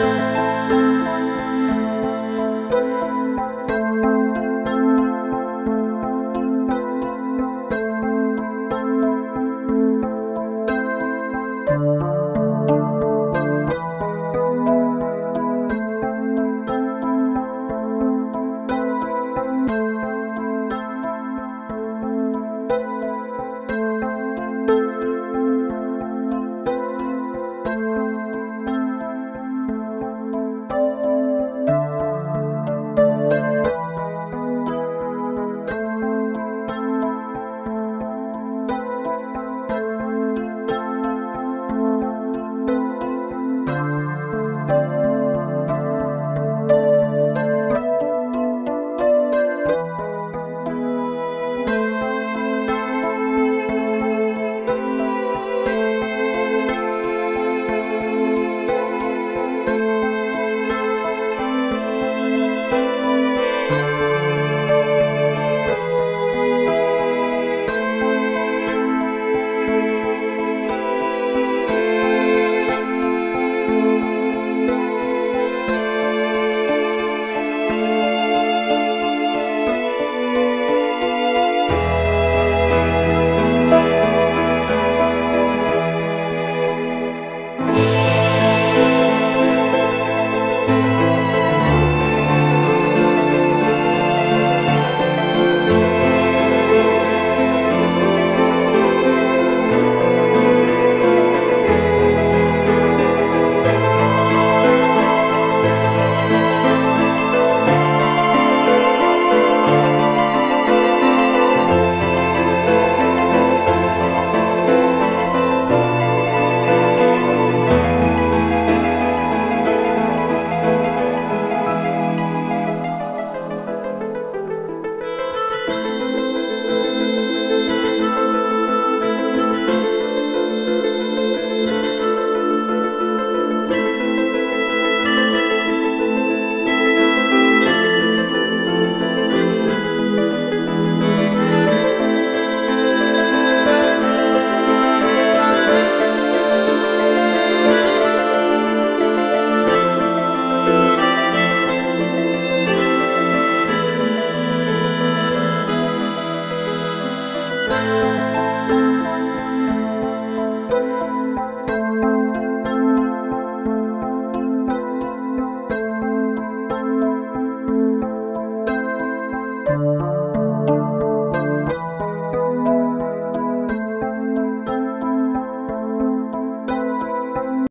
Música